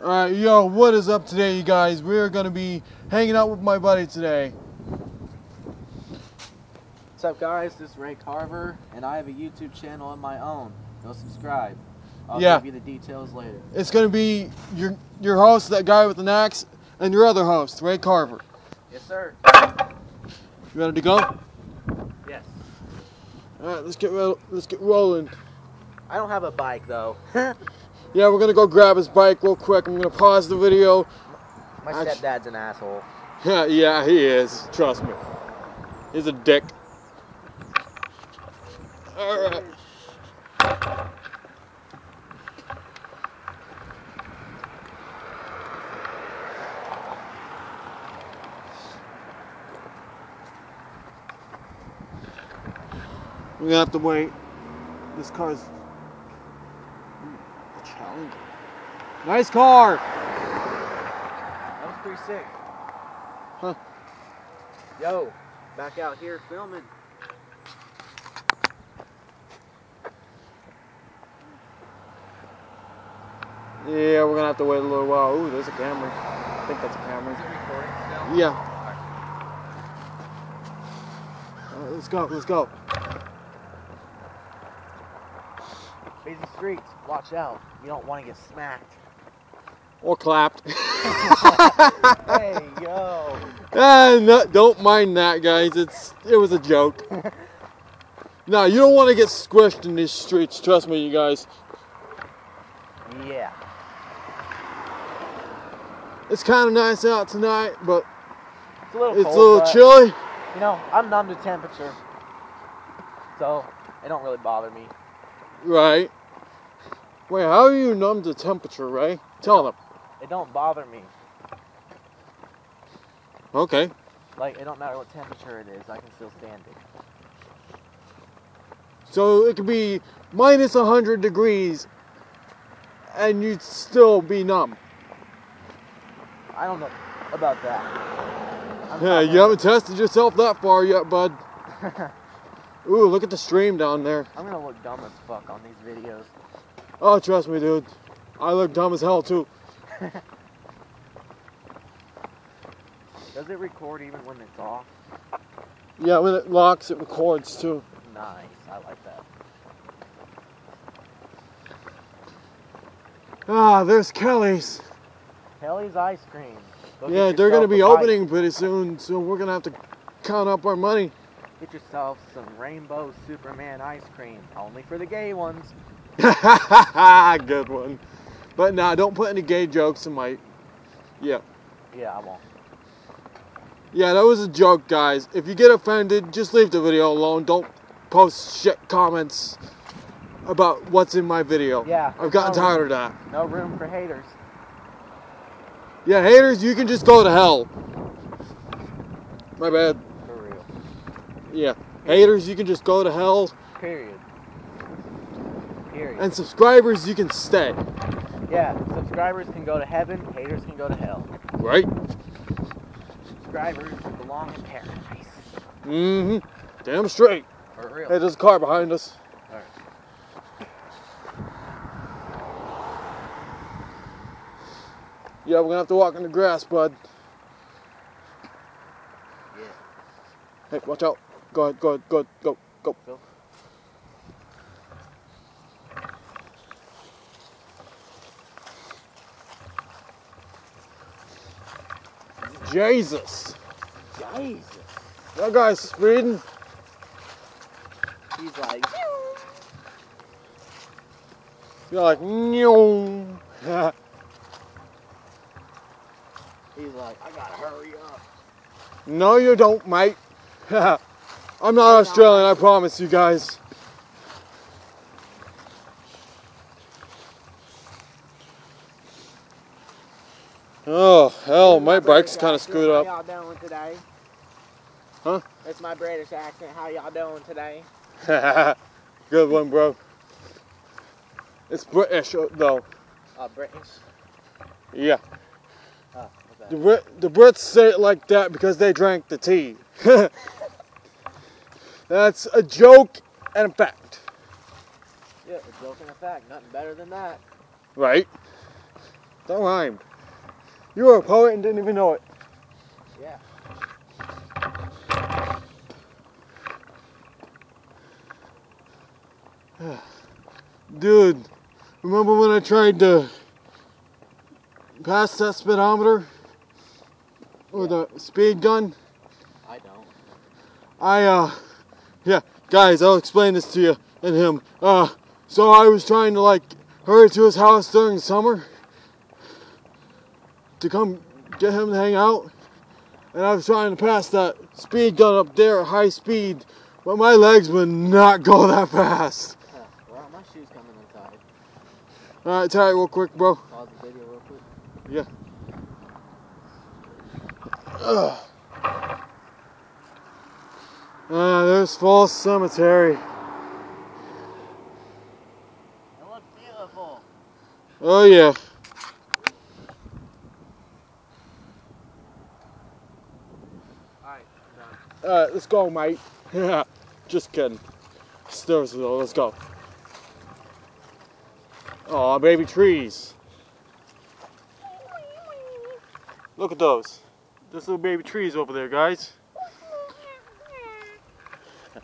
Alright, yo, what is up today, you guys? We're gonna be hanging out with my buddy today. What's up, guys? This is Ray Carver, and I have a YouTube channel of my own. Go subscribe. I'll Yeah. give you the details later. It's gonna be your your host, that guy with an axe, and your other host, Ray Carver. Yes, sir. You ready to go? Yes. Alright, let's get ro- let's get rolling. I don't have a bike though. Yeah, we're gonna go grab his bike real quick. I'm gonna pause the video. My stepdad's an asshole. Yeah, yeah, he is. Trust me. He's a dick. Alright. We're gonna have to wait. This car's a challenge. Nice car! That was pretty sick. Huh. Yo, back out here filming. Yeah, we're gonna have to wait a little while. Ooh, there's a camera. I think that's a Is camera. it recording still? Yeah. Alright, let's go, let's go. Busy streets. Watch out. You don't want to get smacked. Or clapped. hey, yo. ah, no, don't mind that, guys. It's it was a joke. now, you don't want to get squished in these streets. Trust me, you guys. Yeah. It's kind of nice out tonight, but It's a little it's cold. a little chilly. You know, I'm numb to temperature. So, it don't really bother me. Right. Wait, how are you numb to temperature, Ray? Tell them. It don't bother me. Okay. Like, it don't matter what temperature it is, I can still stand it. So it could be minus 100 degrees and you'd still be numb. I don't know about that. I'm Yeah, you haven't tested yourself that far yet, bud. Ooh, look at the stream down there. I'm gonna look dumb as fuck on these videos. Oh, trust me, dude. I look dumb as hell, too. Does it record even when it's off? Yeah, when it locks, it records, too. Nice, I like that. Ah, there's Kelly's. Kelly's ice cream. Go Yeah, they're going to be opening pretty soon, so we're going to have to count up our money. Get yourself some Rainbow Superman ice cream, only for the gay ones. Good one. But nah, don't put any gay jokes in my. Yeah. Yeah, I won't. Yeah, that was a joke, guys. If you get offended, just leave the video alone. Don't post shit comments about what's in my video. Yeah, I've gotten no tired of that. No room for haters. Yeah, haters, you can just go to hell. My bad. For real. Yeah. Haters, you can just go to hell. Period. Period. And subscribers, you can stay. Yeah, subscribers can go to heaven, haters can go to hell. Right? Subscribers belong in paradise. Mm hmm. Damn straight. For real. Hey, there's a car behind us. Alright. Yeah, we're gonna have to walk in the grass, bud. Yeah. Hey, watch out. Go ahead, go ahead, go ahead, go, go. Go. Jesus. Jesus. That guy's speeding. He's like, You're like, no. he's like, I gotta hurry up. no, you don't, mate. I'm not Australian, I promise you guys. Oh, hell, my bike's kind of screwed How up. y'all doing today? Huh? That's my British accent. How y'all doing today? Good one, bro. It's British, uh, though. Uh, British. Yeah. What's The. Brit- the Brits say it like that because they drank the tea. That's a joke and a fact, Yeah, a joke and a fact. Nothing better than that. right? That rhymed. You were a poet and didn't even know it. Yeah. Dude, remember when I tried to pass that speedometer? Or the speed gun? I don't. I, uh, yeah, guys, I'll explain this to you and him. Uh, so I was trying to, like, hurry to his house during summer to come get him to hang out. And I was trying to pass that speed gun up there at high speed, but my legs would not go that fast. Huh. Well, my shoes coming inside. Alright, tie it real quick, bro. Pause the video real quick. Yeah. Ugh. Ah, there's Falls Cemetery. It looks beautiful. Oh yeah. Alright, done. Alright, let's go, mate. Just kidding. Stairsville, let's go. Aw, baby trees. Look at those. Those little baby trees over there, guys.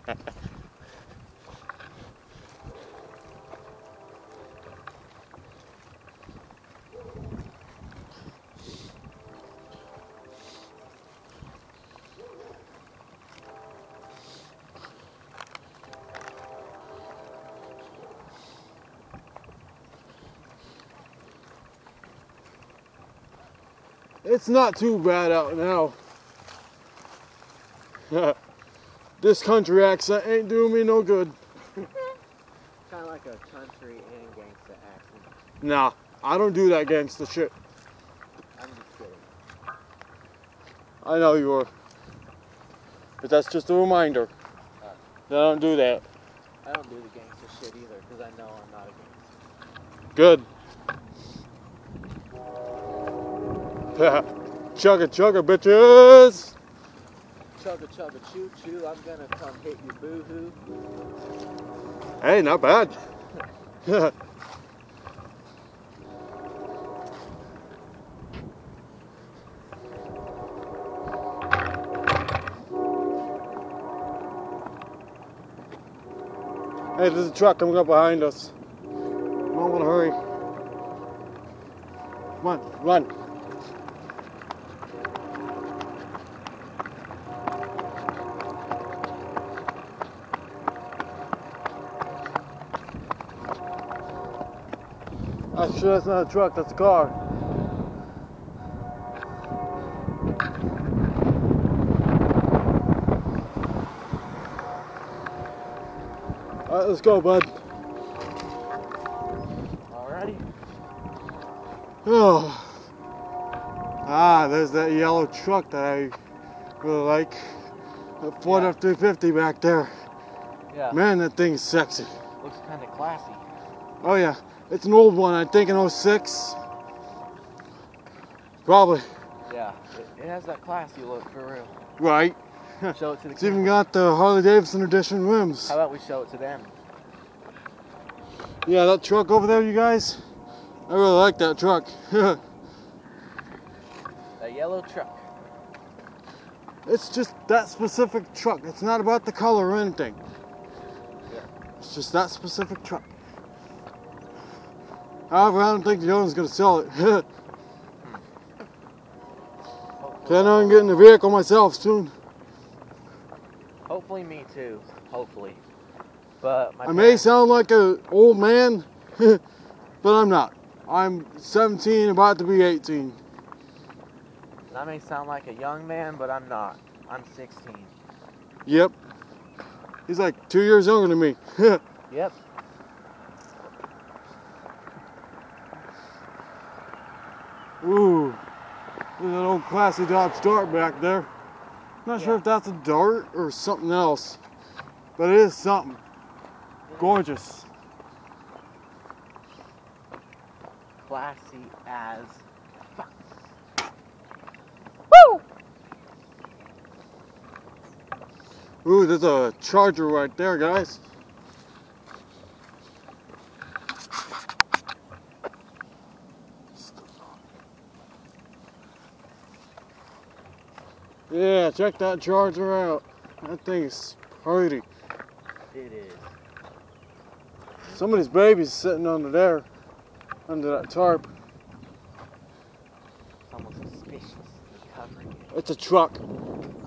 It's not too bad out now. this country accent ain't doing me no good. Kind of like a country and gangsta accent. Nah, I don't do that gangsta shit. I'm just kidding. I know you are. But that's just a reminder uh. that I don't do that. I don't do the gangsta shit either because I know I'm not a gangster. Good. Chugga chugga bitches! Chugga chugga choo choo, I'm gonna come hit you boo hoo. Hey, not bad. hey, there's a truck coming up behind us. Want to hurry. Come on, run. I'm sure that's not a truck, that's a car. Alright, let's go, bud. Alrighty. Oh. Ah, there's that yellow truck that I really like. That Ford Yeah. F-350 back there. Yeah. Man, that thing's sexy. Looks kind of classy. Oh yeah, it's an old one. I think in 06. Probably. Yeah. It, it has that classy look for real. Right. Show it to the It's even got the Harley Davidson edition rims. How about we show it to them? Yeah, that truck over there, you guys. I really like that truck. That yellow truck. it's just that specific truck. It's not about the color or anything. Yeah. It's just that specific truck. However, I don't think the owner's gonna sell it. Plan on getting the vehicle myself soon. Hopefully me too. Hopefully. But my I may sound like an old man, but I'm not. I'm 17, about to be 18. I may sound like a young man, but I'm not. I'm 16. Yep. He's like two years younger than me. Yep. Ooh, there's an old classy Dodge Dart back there. Not sure if that's a Dart or something else, but it is something. Gorgeous. Classy as. Ooh, there's a Charger right there, guys. Yeah, check that charger out. That thing is pretty. It is. Somebody's baby's sitting under there, under that tarp. It's almost suspicious. It's covering it. It's a truck.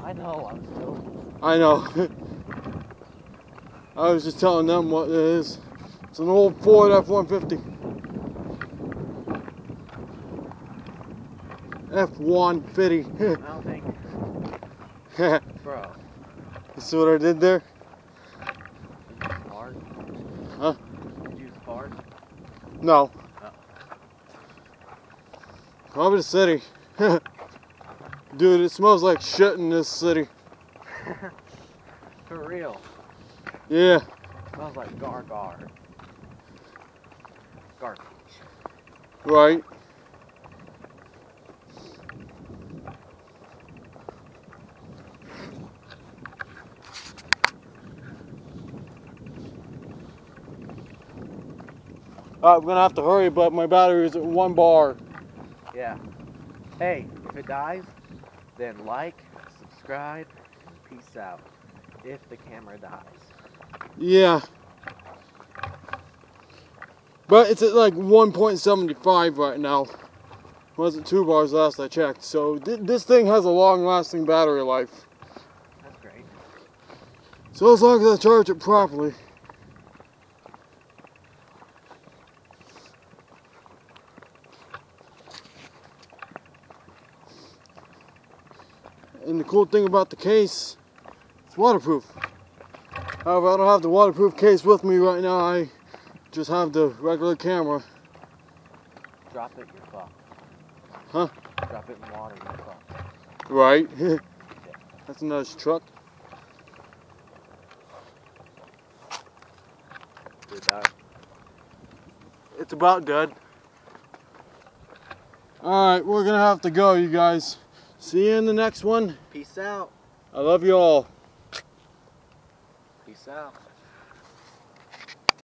I know. I was joking. I know. I was just telling them what it is. It's an old Ford F-150. F-150. Don't you see what I did there? Did you fart? Huh? Did you fart? No. Oh. Probably the city. Dude, it smells like shit in this city. For real. Yeah. Smells like gar gar. Garbage. Right. Uh, Alright, we're gonna have to hurry, but my battery is at one bar. Yeah. Hey, if it dies, then like, subscribe, peace out. If the camera dies. Yeah. But it's at like 1.75 right now. Wasn't two bars last I checked. So th- this thing has a long lasting battery life. That's great. So as long as I charge it properly. And the cool thing about the case, it's waterproof. However, I don't have the waterproof case with me right now. I just have the regular camera. Drop it, you're fucked. Huh? Drop it in water, you're fucked. Right. That's a nice truck. It's about dead. Alright, we're gonna have to go, you guys. See you in the next one. Peace out. I love you all. Peace out.